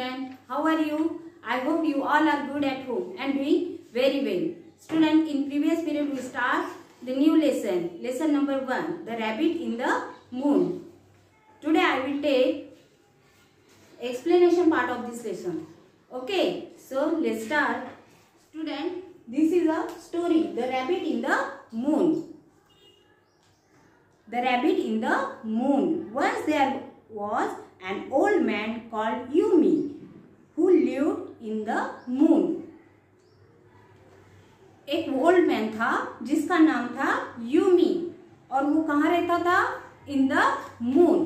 student. How are you? I hope you all are good at home and doing very well. Student, in previous period we start the new lesson. Lesson number 1. The rabbit in the moon. Today I will take explanation part of this lesson. Okay. So let's start. Student, this is a story. The rabbit in the moon. The rabbit in the moon. Once there was an old man called Yumi, who lived in the moon. एक old man था, जिसका नाम था Yumi और वो कहाँ रहता था? In the moon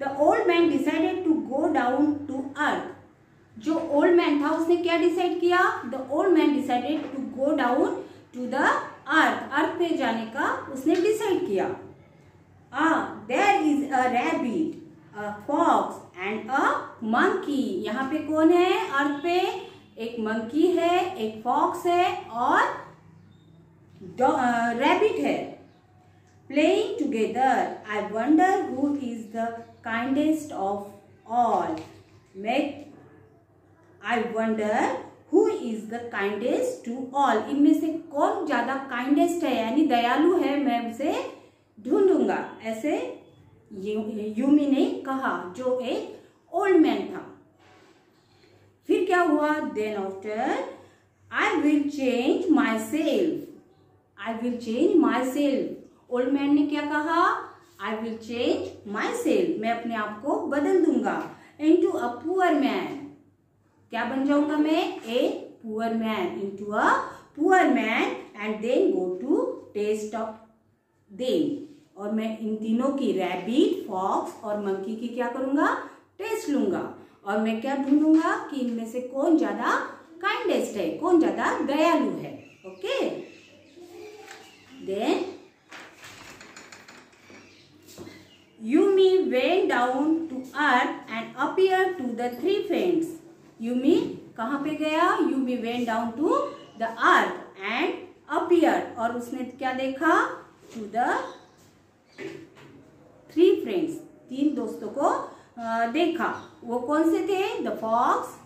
the old man decided to go down to earth जो ओल्ड मैन था, उसने क्या डिसाइड किया? The old man decided to go down to the earth earth पे जाने का उसने डिसाइड किया। आ there is a rabbit fox and a monkey यहाँ पे कौन है? अर्थ पे एक मंकी है, एक फॉक्स है और रैबिट है। Playing together I wonder who is the kindest of all make I wonder who is the kindest to all इनमें से कौन ज़्यादा काइंडेस्ट है? यानी दयालु है मैं उसे ढूंढूँगा, ऐसे यूमी ने कहा, जो एक ओल्ड मैन था। फिर क्या हुआ? Then after I will change myself I will change myself old man ने क्या कहा? I will change myself मैं अपने आप को बदल दूँगा into a poor man क्या बन जाऊँगा मैं? A poor man into a poor man and then go to test of them और मैं इन तीनों की रैबिट फॉक्स और मंकी की क्या करूँगा? टेस्ट लूँगा। और मैं क्या ढूंढूँगा कि इनमें से कौन ज़्यादा काइंडेस्ट है, कौन ज़्यादा दयालु है? Okay then Yumi went down to earth and appear to the three friends Yumi कहाँ पे गया? Yumi went down to the earth and appear और उसने क्या देखा? टू द थ्री फ्रेंड्स तीन दोस्तों को देखा। वो कौन से थे? The fox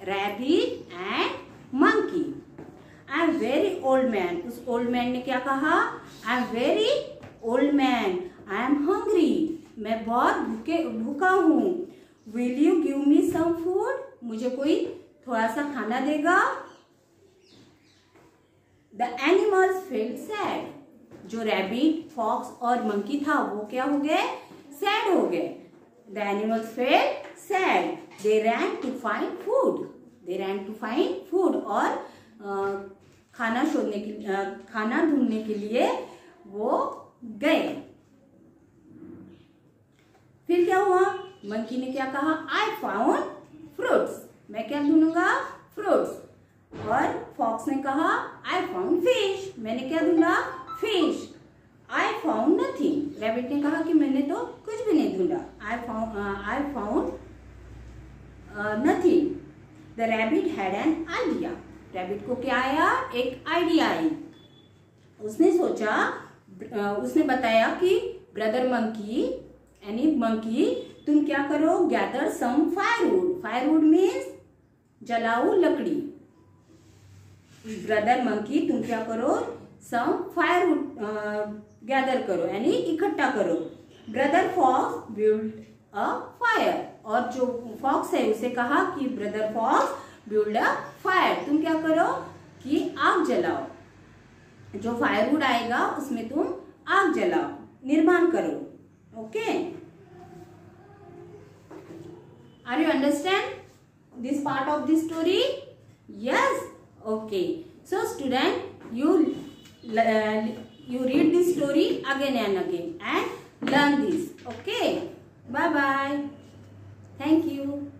rabbit and monkey I am very old man उस ओल्ड मैन ने क्या कहा? I am very old man I am hungry मैं बहुत भूखे, भूखा हूँ। Will you give me some food मुझे कोई थोड़ा सा खाना देगा? द एनिमल्स फील सैड जो रैबिट फॉक्स और मंकी था वो क्या हो गए? सैड हो गए. The animals fell sad they ran to find food they ran to find food और आ, खाना शोधने के आ, खाना ढूँढने के लिए वो गए. फिर क्या हुआ? मंकी ने क्या कहा? आई फाउंड फ्रूट्स मैं क्या ढूंढूँगा? फ्रूट्स और फॉक्स ने कहा आई फाउंड फ़िश मैंने क्या ढूंढा? Fish I found nothing rabbit ने कहा कि मैंने तो कुछ भी नहीं ढूंढा। I found I found nothing the rabbit had an idea rabbit को क्या आया? एक आइडिया आई। उसने सोचा uh, उसने बताया कि ब्रदर मंकी यानी मंकी तुम क्या करो? Gather some firewood firewood means जलाऊ लकड़ी। ब्रदर मंकी तुम क्या करो? सम फायर गैदर करो, यानी इकट्ठा करो। Brother fox build a fire और जो फॉक्स है, उसे कहा कि brother fox build a fire तुम क्या करो कि आग जलाओ। जो फायरवुड आएगा, उसमें तुम आग जलाओ। निर्माण करो। Okay are you understand this part of this story yes okay so student you Uh, you read this story again and again and learn this. Okay? Bye bye thank you